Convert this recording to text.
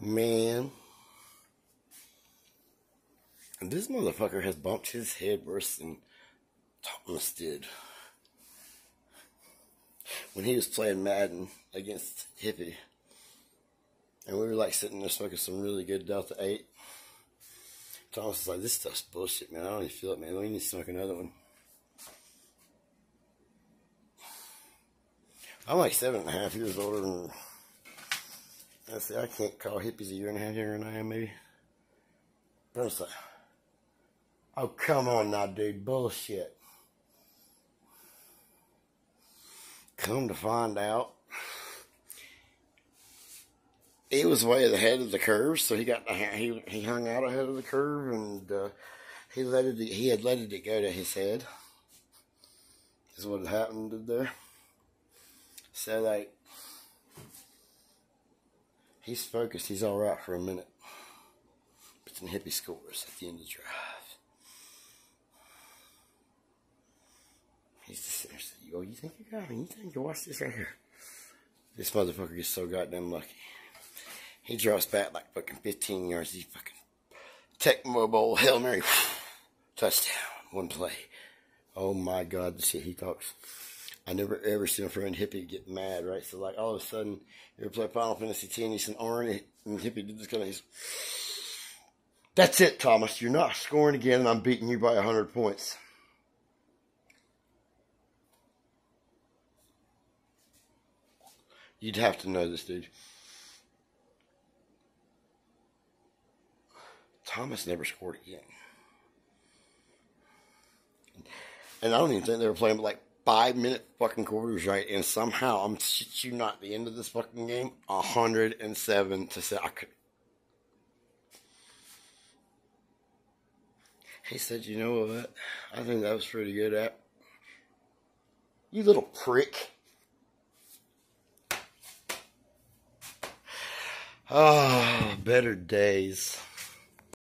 Man. This motherfucker has bumped his head worse than Thomas did. When he was playing Madden against Hippie. And we were like sitting there smoking some really good Delta 8. Thomas was like, this stuff's bullshit, man. I don't even feel it, man. We need to smoke another one. I'm like seven and a half years older than I say I can't call hippies a year and a half younger than I am, maybe. Like, oh come on now, dude, bullshit. Come to find out, he was way ahead of the curve, so he got he he hung out ahead of the curve, and uh, he let it he had let it go to his head. Is what happened there. So like he's focused. He's all right for a minute. But then hippie scores at the end of the drive. He's just there. Oh, you think you got me? You think you watch this right here? This motherfucker gets so goddamn lucky. He drops back like fucking 15 yards. He fucking Tecmo Bowl Hail Mary touchdown. One play. Oh my God, the shit he talks. I never ever seen a friend hippie get mad, right? So like all of a sudden, you ever play Final Fantasy X and he's an orange and hippie did this kind of he's That's it, Thomas. You're not scoring again and I'm beating you by hundred points. You'd have to know this dude. Thomas never scored again. And I don't even think they were playing like five minute fucking quarters, right? And somehow I'm shit you not the end of this fucking game, hundred and seven to say I could. He said, "You know what? I think that was pretty good at you, little prick." Ah, oh, better days.